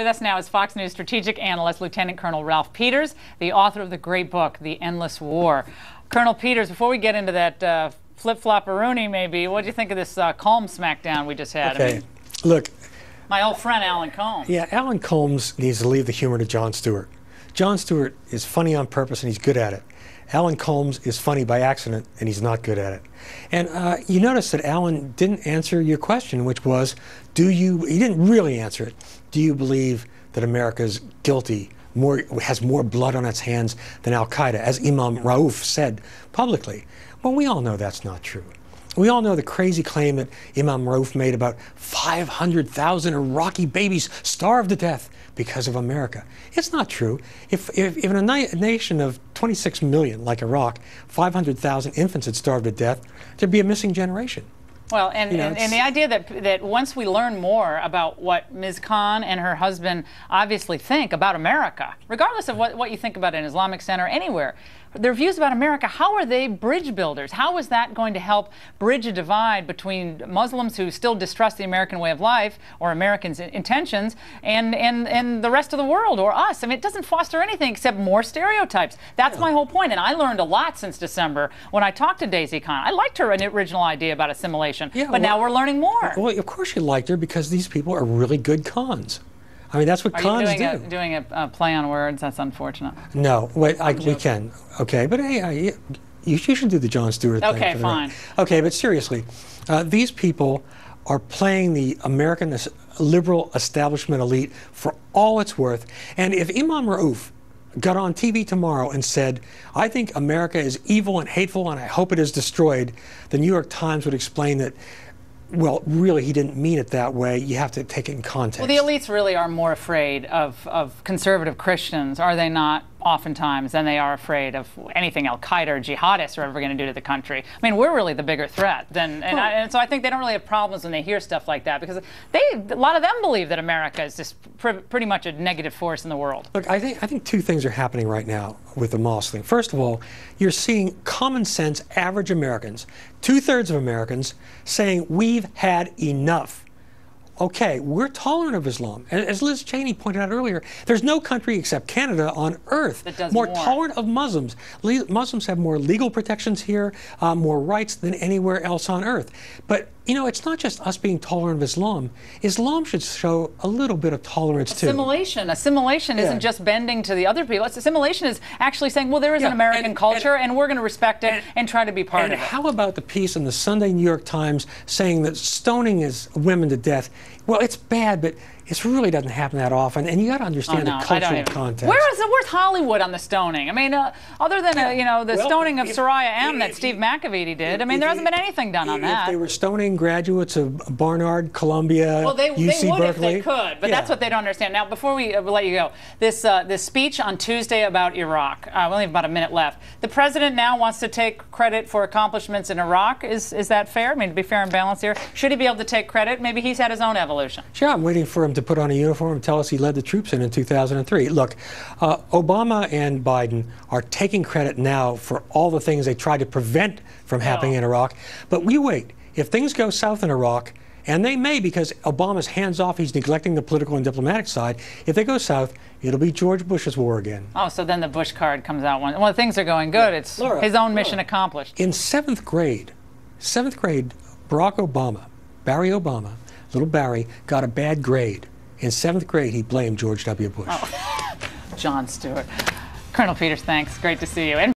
With us now is Fox News strategic analyst Lieutenant Colonel Ralph Peters, the author of the great book, The Endless War. Colonel Peters, before we get into that uh, flip-flopperoonie maybe, what do you think of this uh, smackdown we just had? Okay, I mean, look, my old friend Alan Colmes. yeah, Alan Colmes needs to leave the humor to Jon Stewart. Jon Stewart is funny on purpose and he's good at it. Alan Colmes is funny by accident and he's not good at it. And uh, you notice that Alan didn't answer your question, which was, do you, he didn't really answer it. Do you believe that America is guilty, more, has more blood on its hands than Al Qaeda, as Imam Rauf said publicly? Well, we all know that's not true. We all know the crazy claim that Imam Rauf made about 500,000 Iraqi babies starved to death because of America. It's not true. If, if, if in a, na nation of 26 million like Iraq, 500,000 infants had starved to death, there'd be a missing generation. Well, and, You know, and, and the idea that that once we learn more about what Ms. Khan and her husband obviously think about America, regardless of what, what you think about an Islamic Center anywhere, their views about America, how are they bridge builders? How is that going to help bridge a divide between Muslims who still distrust the American way of life or Americans' intentions and, and, and the rest of the world or us? I mean, it doesn't foster anything except more stereotypes. That's my whole point. and I learned a lot since December when I talked to Daisy Khan. I liked her original idea about assimilation, Yeah, but now we're learning more. Well, of course you liked her because these people are really good cons. I mean, that's what Are you cons doing do. a, doing a, a play on words? That's unfortunate. No, wait, I, we can. Okay, but hey, I, you, you should do the Jon Stewart thing. Okay, fine. Okay, but seriously, uh, these people are playing the American liberal establishment elite for all it's worth. And if Imam Rauf got on TV tomorrow and said, I think America is evil and hateful and I hope it is destroyed, the New York Times would explain that, well, really, he didn't mean it that way. You have to take it in context. Well, the elites really are more afraid of, of conservative Christians, are they not, oftentimes, than they are afraid of anything Al Qaeda or jihadists are ever going to do to the country. I mean, we're really the bigger threat. Than, and, I, and so I think they don't really have problems when they hear stuff like that because they, a lot of them believe that America is just pr- pretty much a negative force in the world. Look, I think I think two things are happening right now with the mosque thing. First of all, you're seeing common sense average Americans, two thirds of Americans, saying we've had enough. Okay, we're tolerant of Islam. As Liz Cheney pointed out earlier, there's no country except Canada on earth That does more, more. tolerant of Muslims. Le- Muslims have more legal protections here, uh, more rights than anywhere else on earth. But you know, it's not just us being tolerant of Islam. Islam should show a little bit of tolerance too. Assimilation. Assimilation Yeah. isn't just bending to the other people. It's- Assimilation is actually saying, well, there is Yeah, an American and- culture, and- and, we're going to respect it and, try to be part And of it. how about the piece in the Sunday New York Times saying that stoning is women to death? Well, it's bad, but it really doesn't happen that often, and you got to Oh, understand no, the cultural context. Where is the, where's Hollywood on the stoning? I mean, uh, other than uh, you know the Well, stoning of if- Soraya M. if that Steve McEveety did. I mean, there hasn't been anything done on that. if they were stoning graduates of Barnard, Columbia, well, they, UC they would Berkeley, if they could, but yeah. that's what they don't understand. Now, before we uh, let you go, this uh, this speech on Tuesday about Iraq. Uh, we only have about a minute left. The president now wants to take credit for accomplishments in Iraq. Is is that fair? I mean, to be fair and balanced here, should he be able to take credit? Maybe he's had his own evolution. Sure, I'm waiting for him to put on a uniform and tell us he led the troops in in 2003. Look, uh, Obama and Biden are taking credit now for all the things they tried to prevent from happening in Iraq. But we wait. If things go south in Iraq, and they may because Obama's hands off, he's neglecting the political and diplomatic side. If they go south, it'll be George Bush's war again. Oh, so then the Bush card comes out when well things are going good. It's Laura, his own mission accomplished. In seventh grade, seventh grade, Barack Obama, Barry Obama, little Barry, got a bad grade. In seventh grade, he blamed George W. Bush. Oh. Jon Stewart. Colonel Peters, thanks. Great to see you. And